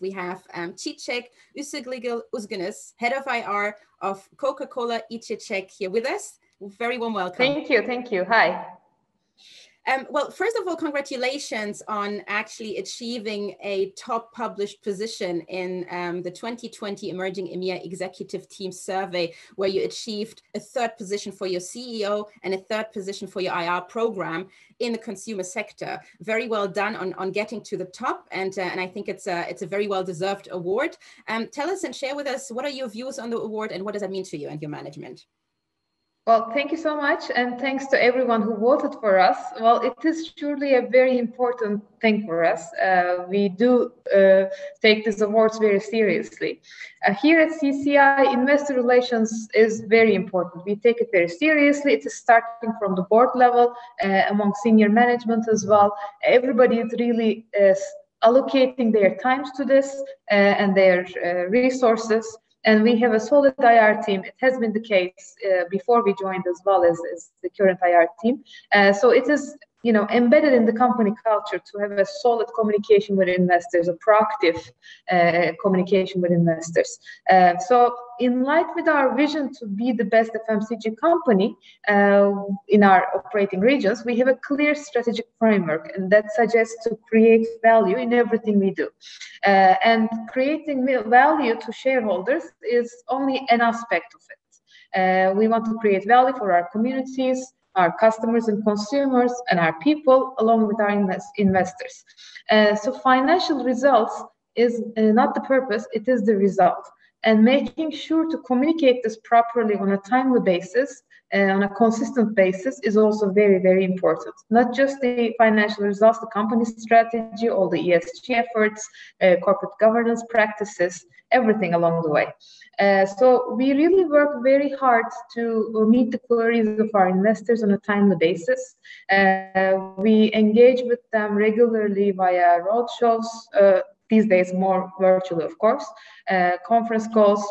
we have um, Cicek Usakligil Ozgunes, Head of IR of Coca-Cola İçecek here with us. Very warm welcome. Thank you, thank you. Hi. Um, well, first of all, congratulations on actually achieving a top published position in um, the 2020 Emerging EMEA Executive Team Survey, where you achieved a third position for your CEO and a third position for your IR program in the consumer sector. Very well done on, on getting to the top, and, uh, and I think it's a, it's a very well-deserved award. Um, tell us and share with us, what are your views on the award and what does that mean to you and your management? Well, thank you so much, and thanks to everyone who voted for us. Well, it is surely a very important thing for us. Uh, we do uh, take these awards very seriously. Uh, here at CCI, investor relations is very important. We take it very seriously. It is starting from the board level, uh, among senior management as well. Everybody is really uh, allocating their times to this uh, and their resources and we have a solid IR team. It has been the case uh, before we joined as well as, as the current IR team. Uh, so it is you know embedded in the company culture to have a solid communication with investors a proactive uh, communication with investors. Uh, so in light with our vision to be the best fmcg company uh, in our operating regions we have a clear strategic framework and that suggests to create value in everything we do. Uh, and creating value to shareholders is only an aspect of it. Uh, we want to create value for our communities our customers and consumers and our people along with our invest investors. Uh, so financial results is uh, not the purpose, it is the result. And making sure to communicate this properly on a timely basis on a consistent basis is also very, very important. Not just the financial results, the company strategy, all the ESG efforts, uh, corporate governance practices, everything along the way. Uh, so we really work very hard to meet the queries of our investors on a timely basis. Uh, we engage with them regularly via roadshows, uh, these days more virtually, of course, uh, conference calls,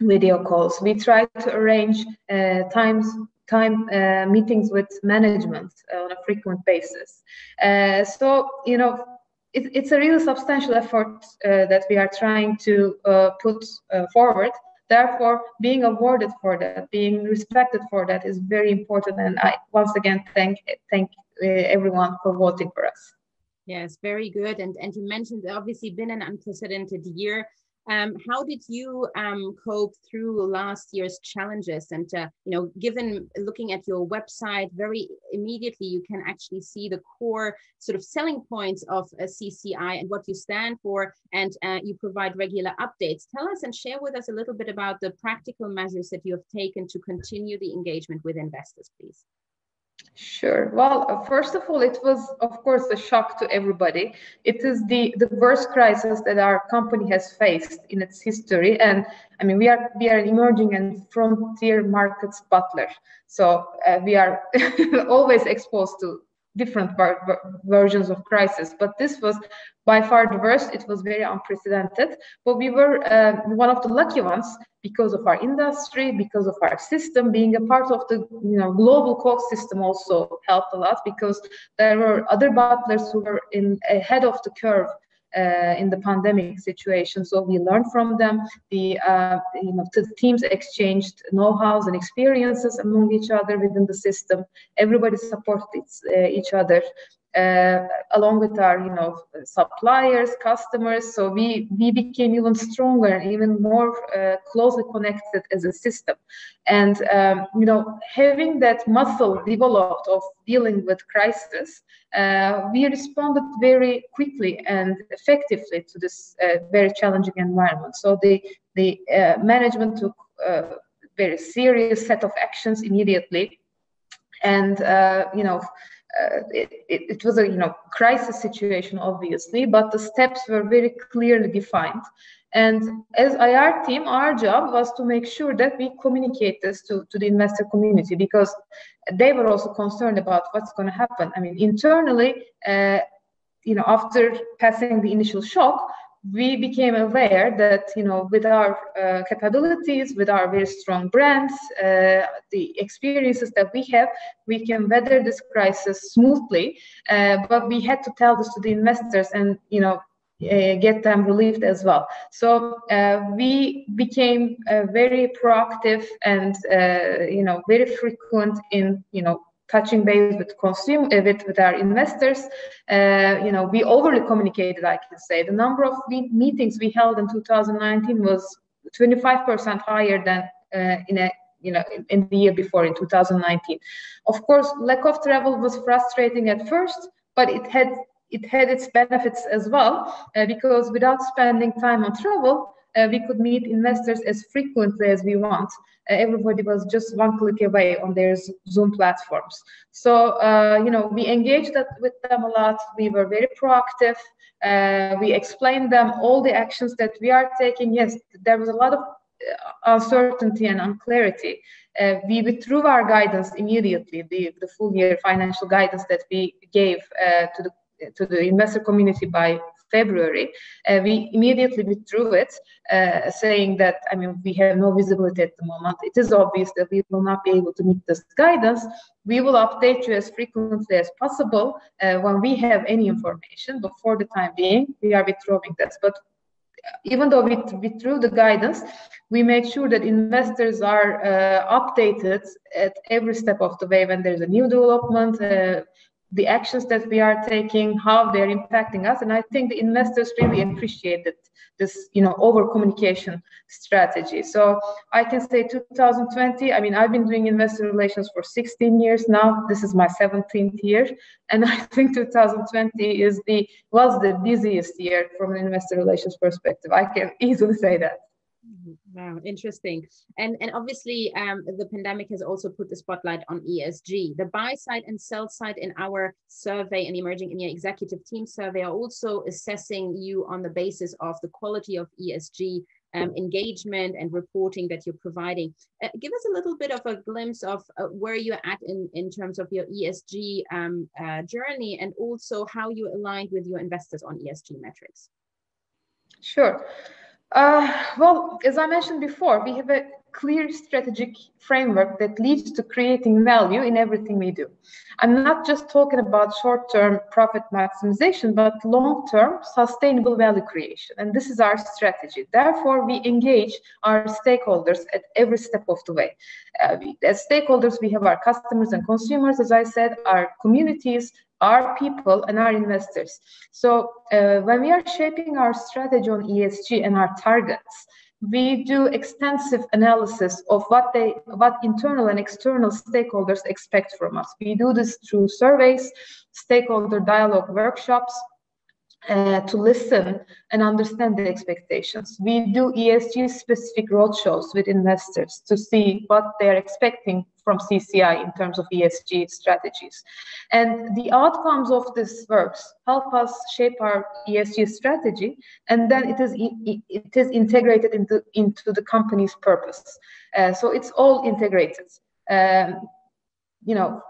video calls. We try to arrange uh, times time uh, meetings with management on a frequent basis. so, you know, it, it's a really substantial effort uh, that we are trying to uh, put uh, forward. Therefore, being awarded for that, being respected for that is very important. And I once again thank thank uh, everyone for voting for us. Yes, very good. And and you mentioned obviously been an unprecedented year. Um, how did you um, cope through last year's challenges? And uh, you know, given looking at your website, very immediately you can actually see the core sort of selling points of a CCI and what you stand for, and uh, you provide regular updates. Tell us and share with us a little bit about the practical measures that you have taken to continue the engagement with investors, please. Sure. Well, uh, first of all, it was, of course, a shock to everybody. It is the, the worst crisis that our company has faced in its history. And I mean, we are we are an emerging and frontier markets bottler. So uh, we are always exposed to different ver versions of crisis. But this was by far the worst. It was very unprecedented. But we were uh, one of the lucky ones because of our industry, because of our system, being a part of the you know global Coke system also helped a lot because there were other bottlers who were in ahead of the curve in the pandemic situation. So we learned from them. The uh, you know the teams exchanged know-hows and experiences among each other within the system. Everybody supported uh, each other uh, along with our you know suppliers customers. So we we became even stronger and even more uh, closely connected as a system. And um, you know having that muscle developed of dealing with crisis uh, we responded very quickly and effectively to this uh, very challenging environment. So the the uh, management took a very serious set of actions immediately. And uh, you know uh, it, it, it, was a you know crisis situation obviously but the steps were very clearly defined. And as ir team our job was to make sure that we communicate this to, to the investor community because they were also concerned about what's going to happen. I mean internally uh, you know after passing the initial shock we became aware that you know with our uh, capabilities with our very strong brands uh, the experiences that we have we can weather this crisis smoothly uh, but we had to tell this to the investors and you know uh, get them relieved as well. So uh, we became uh, very proactive and you know very frequent in you know touching base with consumer uh, with, with our investors. Uh, you know we overly communicated. I can say the number of meetings we held in 2019 was 25% higher than in a you know in, in the year before in 2019. Of course, lack of travel was frustrating at first, but it had it had its benefits as well uh, because without spending time on travel, uh, we could meet investors as frequently as we want. Uh, everybody was just one click away on their Zoom platforms. So, uh, you know, we engaged with them a lot. We were very proactive. Uh, we explained them all the actions that we are taking. Yes, there was a lot of uh, uncertainty and unclarity. we withdrew our guidance immediately, the, the full year financial guidance that we gave to the to the investor community by February, uh, we immediately withdrew it, uh, saying that, I mean, we have no visibility at the moment. It is obvious that we will not be able to meet this guidance. We will update you as frequently as possible uh, when we have any information, but for the time being, we are withdrawing this. But even though we withdrew the guidance, we made sure that investors are uh, updated at every step of the way when there's a new development, uh, the actions that we are taking, how they're impacting us. And I think the investors really appreciated this, you know, over communication strategy. So I can say 2020, I mean, I've been doing investor relations for 16 years now. This is my 17th year. And I think 2020 is the was the busiest year from an investor relations perspective. I can easily say that. Mm-hmm. Wow, interesting. And and obviously, um, the pandemic has also put the spotlight on ESG. The buy side and sell side in our survey and emerging EMEA executive team survey are also assessing you on the basis of the quality of ESG um, engagement and reporting that you're providing. Uh, give us a little bit of a glimpse of uh, where you're at in, in terms of your ESG um, uh, journey and also how you aligned with your investors on ESG metrics. Sure. Uh, well, as I mentioned before, we have a clear strategic framework that leads to creating value in everything we do. I'm not just talking about short term profit maximization, but long term sustainable value creation. And this is our strategy. Therefore, we engage our stakeholders at every step of the way. Uh, we, as stakeholders, we have our customers and consumers, as I said, our communities, our people and our investors. So uh, when we are shaping our strategy on ESG and our targets, we do extensive analysis of what they what internal and external stakeholders expect from us. We do this through surveys, stakeholder dialogue workshops, uh, to listen and understand the expectations. We do ESG specific roadshows with investors to see what they're expecting from CCI in terms of ESG strategies. And the outcomes of this works help us shape our ESG strategy, and then it is it is integrated into into the company's purpose. Uh, so it's all integrated. Um, you know,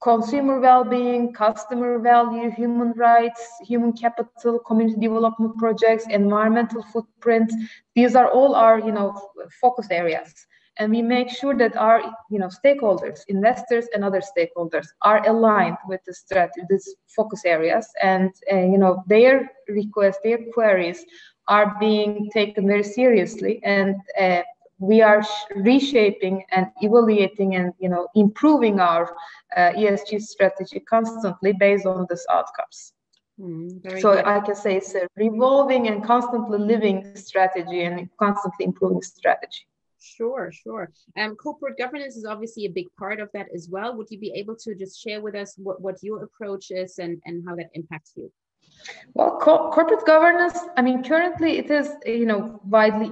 consumer well-being, customer value, human rights, human capital, community development projects, environmental footprint. These are all our, you know, focus areas. And we make sure that our, you know, stakeholders, investors, and other stakeholders are aligned with the strategy, these focus areas, and uh, you know, their requests, their queries are being taken very seriously and uh, we are reshaping and evaluating and you know improving our uh, ESG strategy constantly based on these outcomes. Mm, so good. I can say it's a revolving and constantly living strategy and constantly improving strategy. Sure, sure. Um, corporate governance is obviously a big part of that as well. Would you be able to just share with us what, what your approach is and, and how that impacts you? Well, co corporate governance. I mean, currently it is you know widely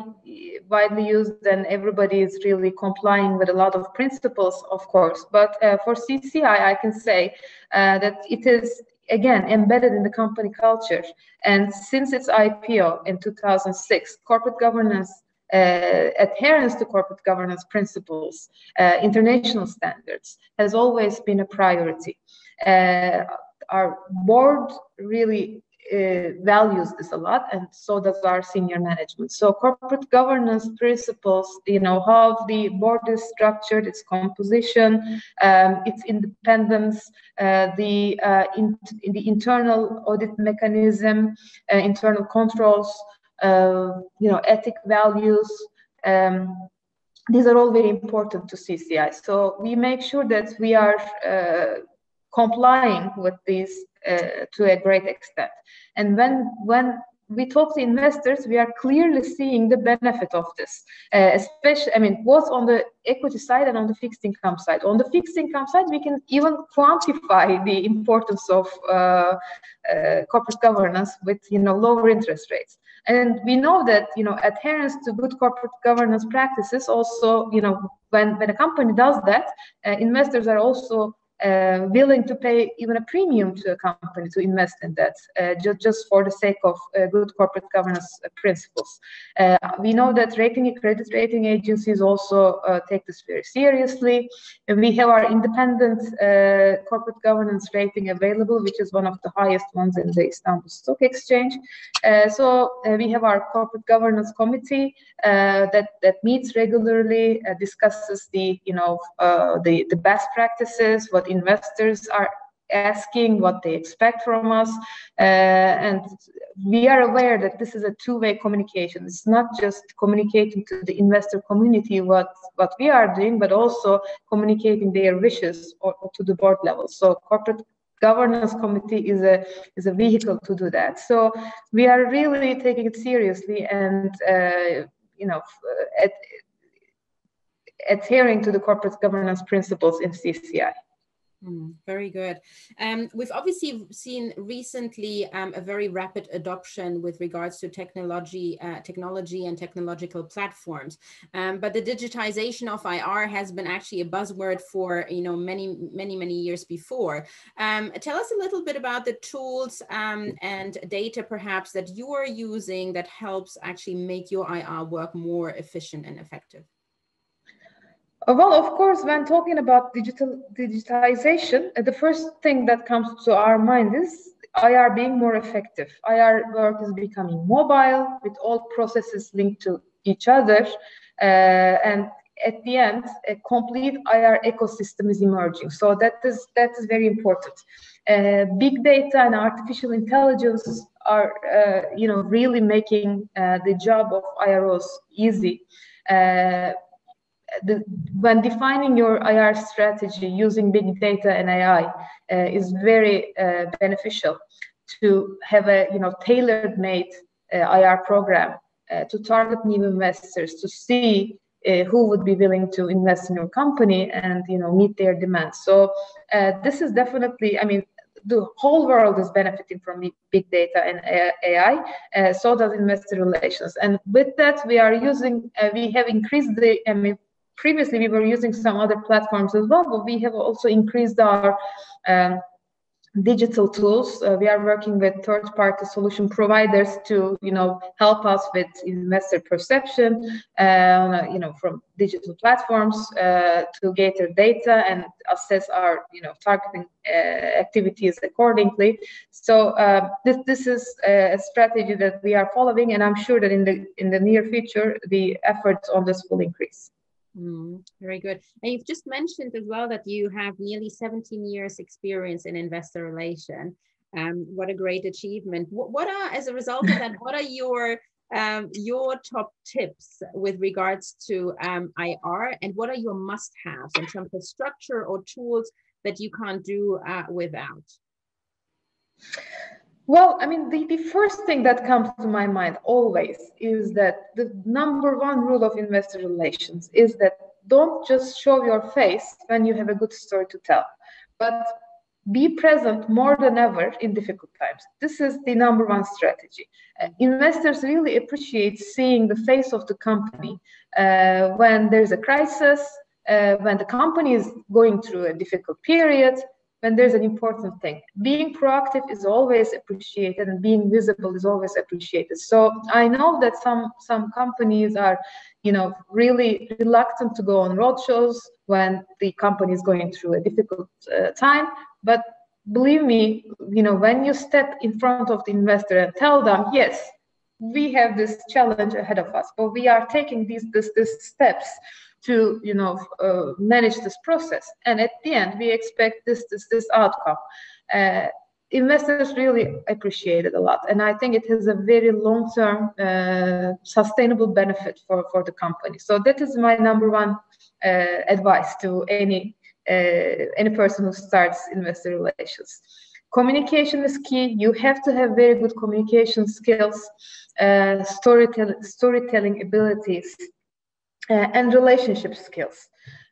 widely used, and everybody is really complying with a lot of principles, of course. But uh, for CCI, I can say uh, that it is again embedded in the company culture. And since its IPO in 2006, corporate governance uh, adherence to corporate governance principles, uh, international standards, has always been a priority. Uh, our board really uh, values this a lot, and so does our senior management. So corporate governance principles, you know, how the board is structured, its composition, um, its independence, uh, the uh, in, in, the internal audit mechanism, uh, internal controls, uh, you know, ethic values. Um, these are all very important to CCI. So we make sure that we are uh, complying with these uh, to a great extent. And when when we talk to investors, we are clearly seeing the benefit of this, uh, especially, I mean, both on the equity side and on the fixed income side. On the fixed income side, we can even quantify the importance of uh, uh, corporate governance with, you know, lower interest rates. And we know that, you know, adherence to good corporate governance practices also, you know, when, when a company does that, uh, investors are also uh, willing to pay even a premium to a company to invest in that, uh, just, just for the sake of uh, good corporate governance uh, principles. Uh, we know that rating credit rating agencies also uh, take this very seriously. And we have our independent corporate governance rating available, which is one of the highest ones in the Istanbul Stock Exchange. so we have our corporate governance committee that that meets regularly, discusses the you know the the best practices, what investors are asking, what they expect from us. Uh, and we are aware that this is a two-way communication. It's not just communicating to the investor community what, what we are doing, but also communicating their wishes or, or to the board level. So corporate governance committee is a is a vehicle to do that. So we are really taking it seriously and uh, you know at, adhering to the corporate governance principles in CCI. Mm, very good. Um, we've obviously seen recently um, a very rapid adoption with regards to technology, uh, technology and technological platforms. Um, but the digitization of IR has been actually a buzzword for you know many, many, many years before. Um, tell us a little bit about the tools um, and data perhaps that you are using that helps actually make your IR work more efficient and effective. Uh, well, of course, when talking about digital digitization, uh, the first thing that comes to our mind is IR being more effective. IR work is becoming mobile with all processes linked to each other. Uh, and at the end, a complete IR ecosystem is emerging. So that is that is very important. Uh, big data and artificial intelligence are, uh, you know, really making uh, the job of IROs easy the, when defining your IR strategy using big data and AI uh, is very uh, beneficial to have a you know tailor made uh, IR program uh, to target new investors to see uh, who would be willing to invest in your company and you know meet their demands. So uh, this is definitely I mean the whole world is benefiting from big data and AI. Uh, so does investor relations. And with that, we are using, uh, we have increased the, I mean, previously we were using some other platforms as well, but we have also increased our um, digital tools. Uh, we are working with third-party solution providers to, you know, help us with investor perception, uh, you know, from digital platforms uh, to gather data and assess our, you know, targeting uh, activities accordingly. So uh, this this is a strategy that we are following, and I'm sure that in the in the near future the efforts on this will increase. Mm, very good. And you've just mentioned as well that you have nearly 17 years experience in investor relation. Um, what a great achievement. What, what are, as a result of that, what are your um, your top tips with regards to um, IR and what are your must-haves in terms of structure or tools that you can't do uh, without? Well, I mean, the, the first thing that comes to my mind always is that the number one rule of investor relations is that don't just show your face when you have a good story to tell, but be present more than ever in difficult times. This is the number one strategy. Uh, investors really appreciate seeing the face of the company uh, when there's a crisis, uh, when the company is going through a difficult period, when there's an important thing. Being proactive is always appreciated and being visible is always appreciated. So I know that some some companies are, you know, really reluctant to go on roadshows when the company is going through a difficult uh, time, but believe me, you know, when you step in front of the investor and tell them, yes, we have this challenge ahead of us, but we are taking these this, this steps to you know uh, manage this process, and at the end we expect this this this outcome. Uh, investors really appreciate it a lot. And i think it has a very long term uh, sustainable benefit for for the company. So that is my number one uh, advice to any uh, any person who starts investor relations. Communication is key. You have to have very good communication skills uh, storytelling storytelling abilities and relationship skills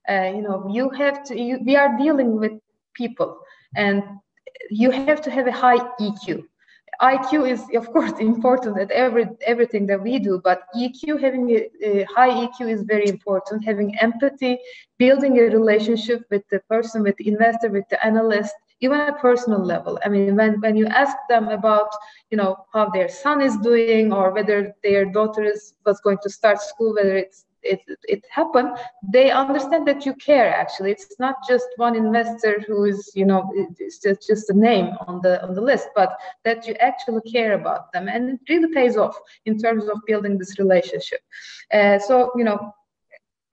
uh, you know you have to you, we are dealing with people and you have to have a high EQ. IQ is of course important at every everything that we do, but EQ having a, a, high EQ is very important. Having empathy, building a relationship with the person, with the investor, with the analyst, even at a personal level. I mean, when when you ask them about you know how their son is doing or whether their daughter is was going to start school, whether it's it, it happened, they understand that you care. Actually, it's not just one investor who is, you know, it's just, just a name on the on the list, but that you actually care about them, and it really pays off in terms of building this relationship. Uh, so, you know,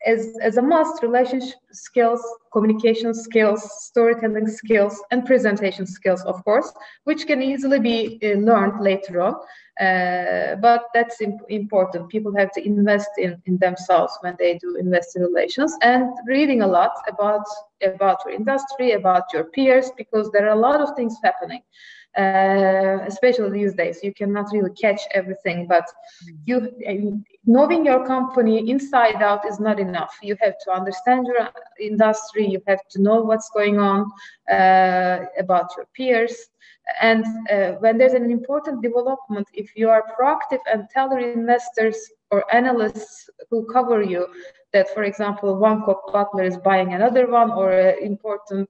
as, as a must, relationship skills, communication skills, storytelling skills, and presentation skills, of course, which can easily be uh, learned later on. Uh, but that's imp important. People have to invest in, in themselves when they do investor relations and reading a lot about, about your industry, about your peers, because there are a lot of things happening. Uh, especially these days you cannot really catch everything but you knowing your company inside out is not enough. You have to understand your industry you have to know what's going on uh, about your peers. And uh, when there's an important development if you are proactive and tell your investors or analysts who cover you that for example one bottler is buying another one or an important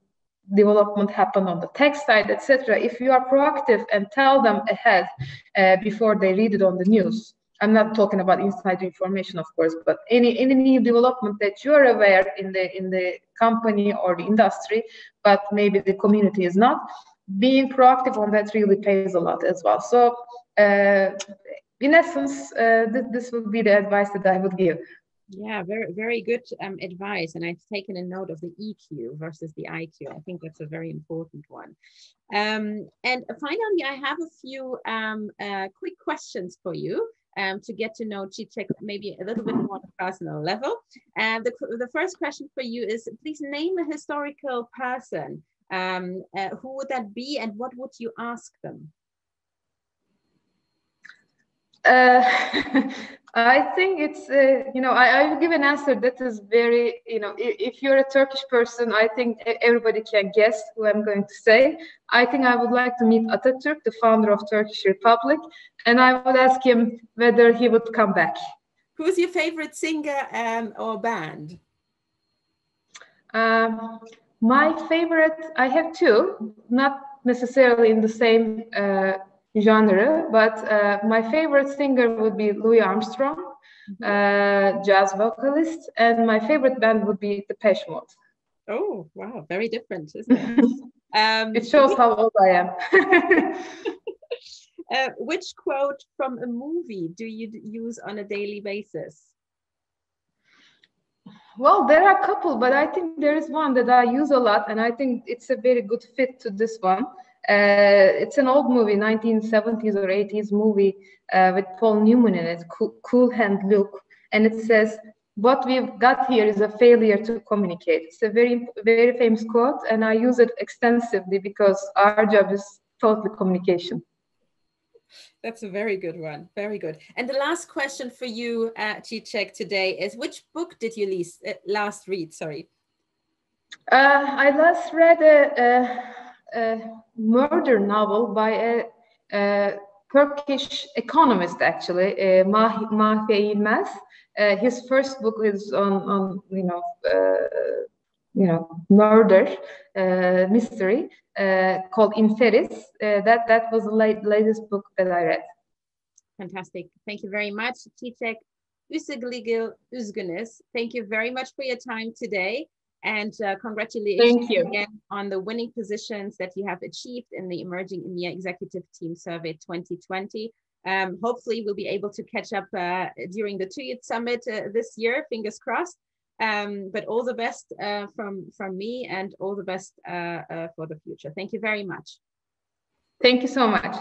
development happen on the tech side, etc. If you are proactive and tell them ahead uh, before they read it on the news, I'm not talking about inside information, of course, but any any new development that you are aware in the in the company or the industry, but maybe the community is not. Being proactive on that really pays a lot as well. So, uh, in essence, uh, th this would be the advice that I would give. Yeah, very very good um, advice, and I've taken a note of the EQ versus the IQ. I think that's a very important one. Um, and finally, I have a few um, uh, quick questions for you um, to get to know Cicek maybe a little bit more on a personal level. And the the first question for you is: please name a historical person. Um, uh, who would that be, and what would you ask them? Uh, I think it's, uh, you know, I, I will give an answer that is very, you know, if, if, you're a Turkish person, I think everybody can guess who I'm going to say. I think I would like to meet Atatürk, the founder of Turkish Republic, and I would ask him whether he would come back. Who's your favorite singer um, or band? Um, my favorite, I have two, not necessarily in the same uh, genre, but uh, my favorite singer would be Louis Armstrong, mm-hmm. uh, jazz vocalist, and my favorite band would be Depeche Mode. Oh, wow, very different, isn't it? um, it shows how old I am. uh, which quote from a movie do you use on a daily basis? Well, there are a couple, but I think there is one that I use a lot, and I think it's a very good fit to this one. Uh, it's an old movie, 1970s or 80s movie uh, with Paul Newman in it, cool, cool Hand Luke, and it says, "What we've got here is a failure to communicate." It's a very, very famous quote, and I use it extensively because our job is totally communication. That's a very good one. Very good. And the last question for you, uh, Cicek, today is: Which book did you least, uh, last read? Sorry. Uh, I last read a, a a murder novel by a, a Turkish economist, actually, uh, Mahfi Eğilmez. Uh, his first book is on, on you know, uh, you know, murder uh, mystery uh, called Inferis. Uh, that that was the late, latest book that I read. Fantastic. Thank you very much, Cicek Usakligil Ozgunes. Thank you very much for your time today. And uh, congratulations again on the winning positions that you have achieved in the Emerging EMEA Executive Team Survey 2020. Um, hopefully, we'll be able to catch up uh, during the TÜYİD Summit uh, this year, fingers crossed. Um, but all the best uh, from, from me and all the best uh, uh, for the future. Thank you very much. Thank you so much.